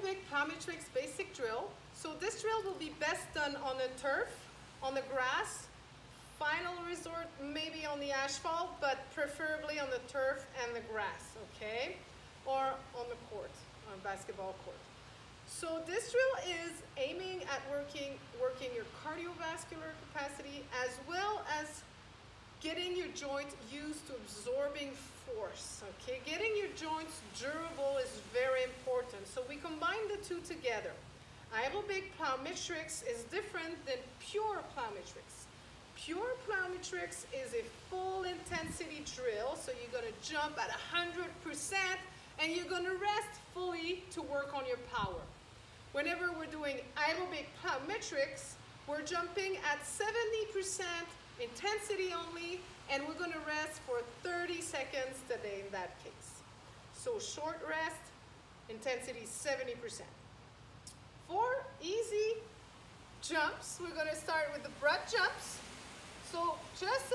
aerobic plyometrics basic drill. So this drill will be best done on the turf, on the grass, final resort maybe on the asphalt, but preferably on the turf and the grass, okay? Or on the court, on basketball court. So this drill is aiming at working, working your cardiovascular capacity as well as getting your joint used to absorbing force, okay? Getting your joints durable is very important. So we combine the two together. Aerobic plyometrics is different than pure plyometrics. Pure plyometrics is a full intensity drill, so you're gonna jump at 100% and you're gonna rest fully to work on your power. Whenever we're doing aerobic plyometrics, we're jumping at 70% intensity only, and we're gonna rest for 30 seconds today in that case. So short rest, intensity 70%. For easy jumps, we're gonna start with the broad jumps. So just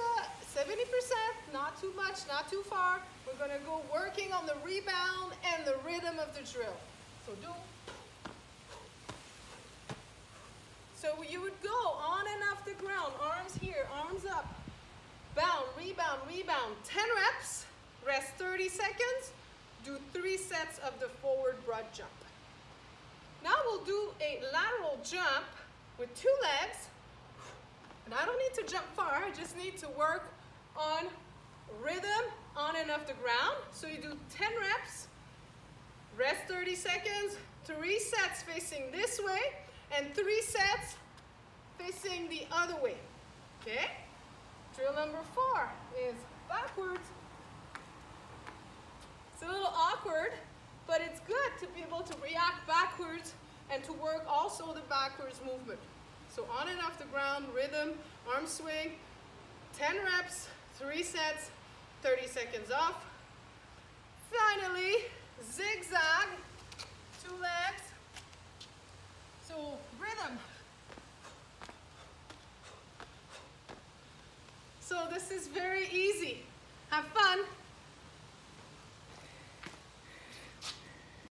70%, uh, not too much, not too far. We're gonna go working on the rebound and the rhythm of the drill. So do So you would go on and off the ground, arms here, arms up. Bound, rebound, rebound. 10 reps, rest 30 seconds. Do three sets of the forward broad jump. Now we'll do a lateral jump with two legs. And I don't need to jump far, I just need to work on rhythm on and off the ground. So you do 10 reps, rest 30 seconds, three sets facing this way, and three sets facing the other way. Okay? Drill number four is backwards. It's a awkward, but it's good to be able to react backwards and to work also the backwards movement. So on and off the ground, rhythm, arm swing, 10 reps, three sets, 30 seconds off. Finally, zigzag, two legs, so rhythm. So this is very easy.